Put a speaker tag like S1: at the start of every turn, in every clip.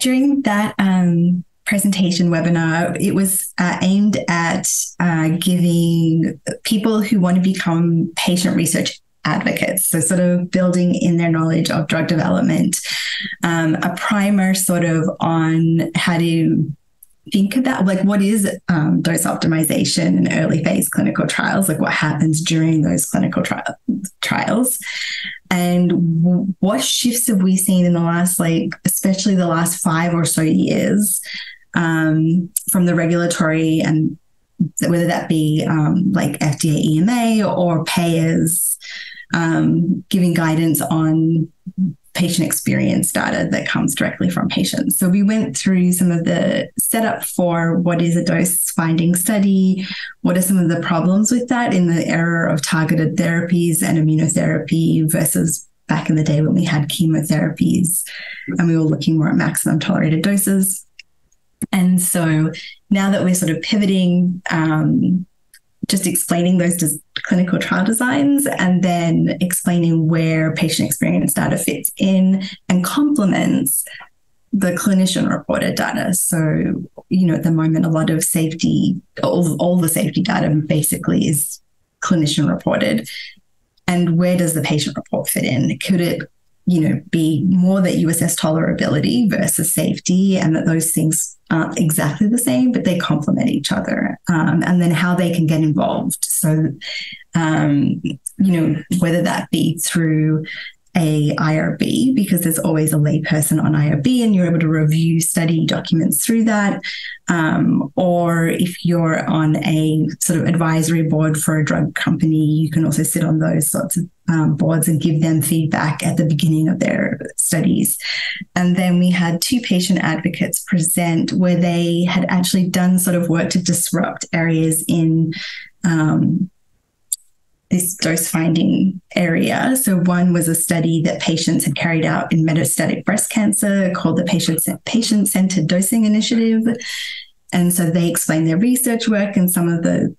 S1: during that um, presentation webinar, it was uh, aimed at uh, giving people who want to become patient research advocates. So, sort of building in their knowledge of drug development, um, a primer sort of on how to think about like what is um, dose optimization in early phase clinical trials? Like what happens during those clinical tri- trials and what shifts have we seen in the last like especially the last five or so years um, from the regulatory and whether that be um, like fda ema or payers um, giving guidance on patient experience data that comes directly from patients. So we went through some of the setup for what is a dose finding study, what are some of the problems with that in the era of targeted therapies and immunotherapy versus back in the day when we had chemotherapies and we were looking more at maximum tolerated doses. And so now that we're sort of pivoting um, just explaining those des- clinical trial designs and then explaining where patient experience data fits in and complements the clinician reported data. So, you know, at the moment, a lot of safety, all, all the safety data basically is clinician reported. And where does the patient report fit in? Could it you know, be more that you assess tolerability versus safety, and that those things aren't exactly the same, but they complement each other, um, and then how they can get involved. So, um, you know, whether that be through a IRB because there's always a layperson on IRB and you're able to review study documents through that. Um, or if you're on a sort of advisory board for a drug company, you can also sit on those sorts of um, boards and give them feedback at the beginning of their studies. And then we had two patient advocates present where they had actually done sort of work to disrupt areas in um, this dose finding area. So, one was a study that patients had carried out in metastatic breast cancer called the Patient Patient Centered Dosing Initiative. And so they explained their research work and some of the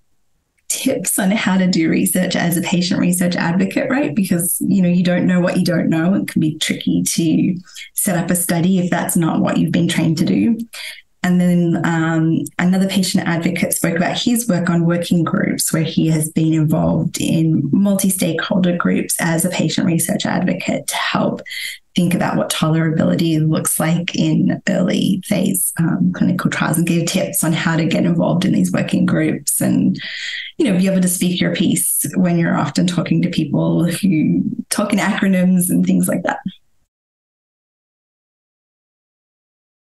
S1: tips on how to do research as a patient research advocate, right? Because you know you don't know what you don't know. It can be tricky to set up a study if that's not what you've been trained to do. And then um, another patient advocate spoke about his work on working groups, where he has been involved in multi stakeholder groups as a patient research advocate to help think about what tolerability looks like in early phase um, clinical trials and give tips on how to get involved in these working groups and you know be able to speak your piece when you're often talking to people who talk in acronyms and things like that